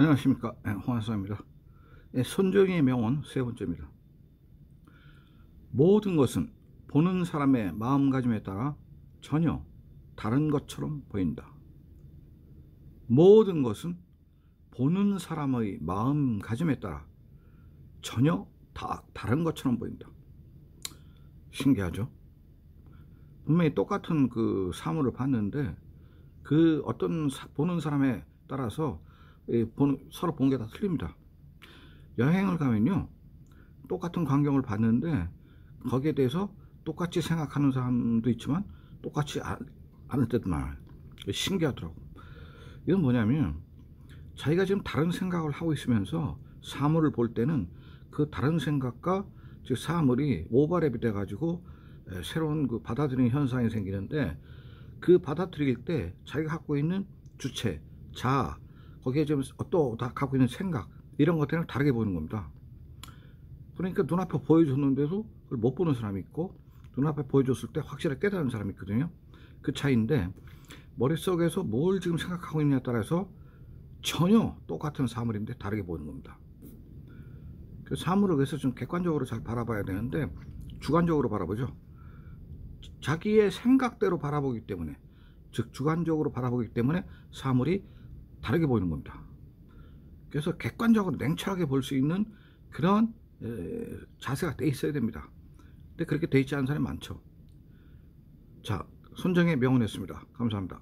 안녕하십니까. 네, 홍한사입니다. 네, 손정의 명언 세 번째입니다. 모든 것은 보는 사람의 마음가짐에 따라 전혀 다른 것처럼 보인다. 모든 것은 보는 사람의 마음가짐에 따라 전혀 다 다른 것처럼 보인다. 신기하죠? 분명히 똑같은 그 사물을 봤는데 그 어떤 사, 보는 사람에 따라서 서로 본 게 다 틀립니다. 여행을 가면요. 똑같은 광경을 봤는데 거기에 대해서 똑같이 생각하는 사람도 있지만 똑같이 아, 않을 때도 많아요. 신기하더라고. 이건 뭐냐면 자기가 지금 다른 생각을 하고 있으면서 사물을 볼 때는 그 다른 생각과 즉 사물이 오버랩이 돼 가지고 새로운 그 받아들이는 현상이 생기는데 그 받아들일 때 자기가 갖고 있는 주체, 자아 거기에 좀또 갖고 있는 생각 이런 것들이랑 다르게 보이는 겁니다. 그러니까 눈앞에 보여줬는데도 그걸 못 보는 사람이 있고 눈앞에 보여줬을 때 확실하게 깨달은 사람이 있거든요. 그 차이인데 머릿속에서 뭘 지금 생각하고 있느냐에 따라서 전혀 똑같은 사물인데 다르게 보이는 겁니다. 그 사물을 그래서 좀 객관적으로 잘 바라봐야 되는데 주관적으로 바라보죠. 자기의 생각대로 바라보기 때문에 즉 주관적으로 바라보기 때문에 사물이 다르게 보이는 겁니다. 그래서 객관적으로 냉철하게 볼 수 있는 그런 에, 자세가 돼 있어야 됩니다. 근데 그렇게 돼 있지 않은 사람이 많죠. 자, 손정의 명언이었습니다. 감사합니다.